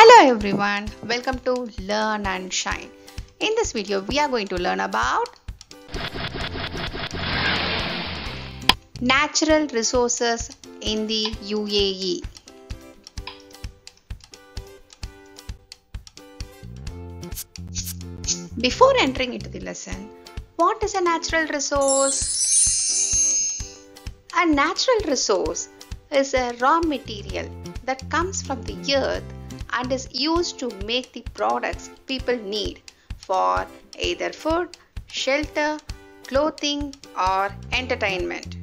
Hello everyone, welcome to Learn and Shine. In this video, we are going to learn about natural resources in the UAE. Before entering into the lesson, what is a natural resource? A natural resource is a raw material that comes from the earth and is used to make the products people need for either food, shelter, clothing, or entertainment.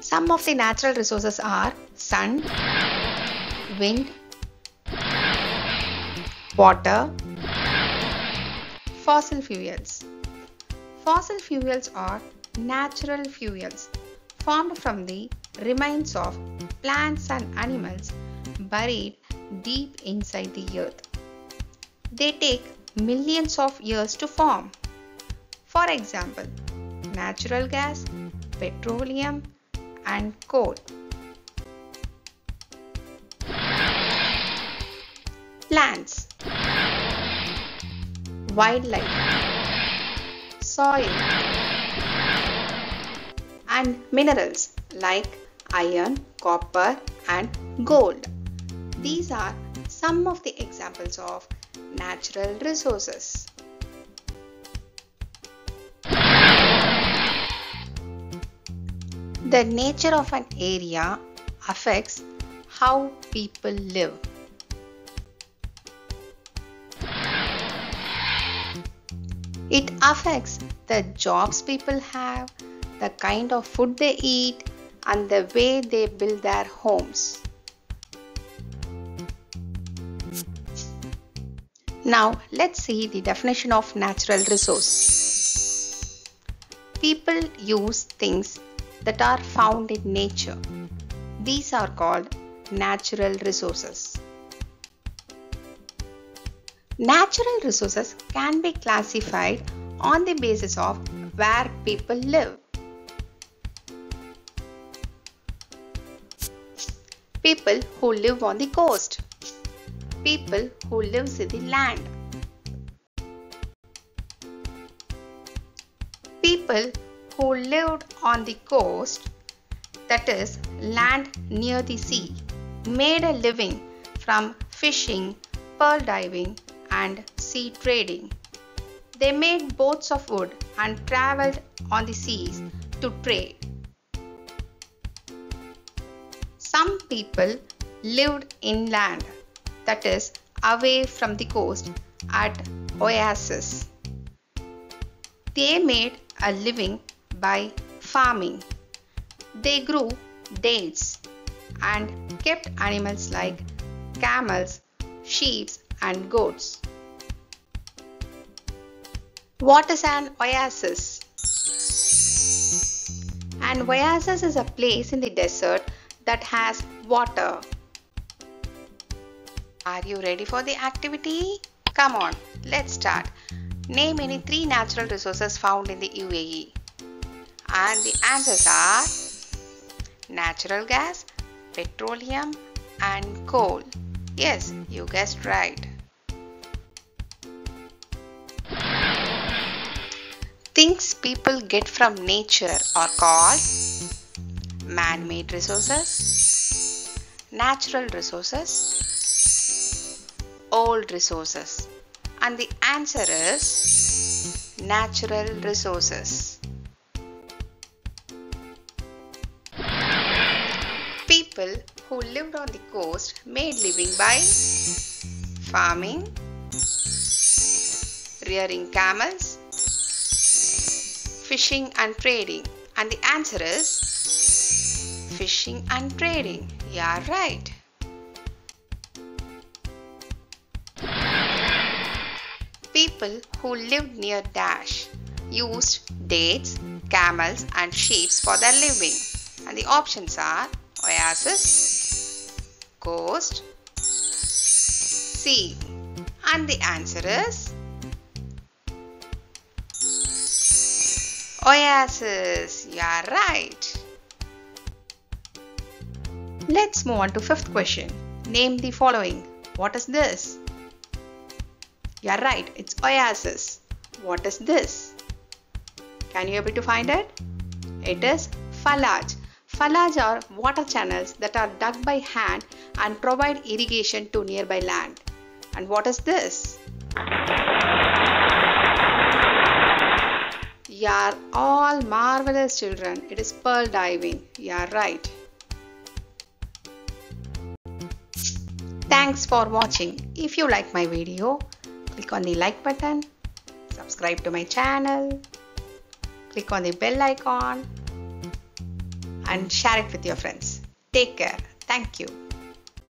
Some of the natural resources are sun, wind, water, fossil fuels. Fossil fuels are natural fuels formed from the remains of plants and animals buried deep inside the earth. They take millions of years to form. For example, natural gas, petroleum, and coal. Plants, wildlife, soil, and minerals like iron, copper, and gold. These are some of the examples of natural resources. The nature of an area affects how people live. It affects the jobs people have, the kind of food they eat, and the way they build their homes. Now let's see the definition of natural resource. People use things that are found in nature. These are called natural resources. Natural resources can be classified on the basis of where people live. People who live on the coast. People who lives in the land. People who lived on the coast, that is, land near the sea, made a living from fishing, pearl diving, and sea trading. They made boats of wood and traveled on the seas to trade. People lived inland, that is, away from the coast, at oases. They made a living by farming. They grew dates and kept animals like camels, sheep, and goats. What is an oasis? An oasis is a place in the desert that has water. Are you ready for the activity? Come on, let's start. Name any three natural resources found in the UAE. And the answers are natural gas, petroleum, and coal. Yes, you guessed right. Things people get from nature are called man made resources, natural resources, old resources. And the answer is natural resources. People who lived on the coast made living by farming, rearing camels, fishing and trading. And the answer is fishing and trading. Yeah, right. People who lived near Dash used dates, camels, and sheep for their living. And the options are oasis, coast, sea. And the answer is oasis. You are right. Let's move on to fifth question. Name the following. What is this? You're right, it's oasis. What is this? Can you able to find it? It is falaj. Falaj are water channels that are dug by hand and provide irrigation to nearby land. And what is this? You are all marvelous children. It is pearl diving. You are right. Thanks for watching. If you like my video, click on the like button, subscribe to my channel, click on the bell icon and share it with your friends. Take care. Thank you.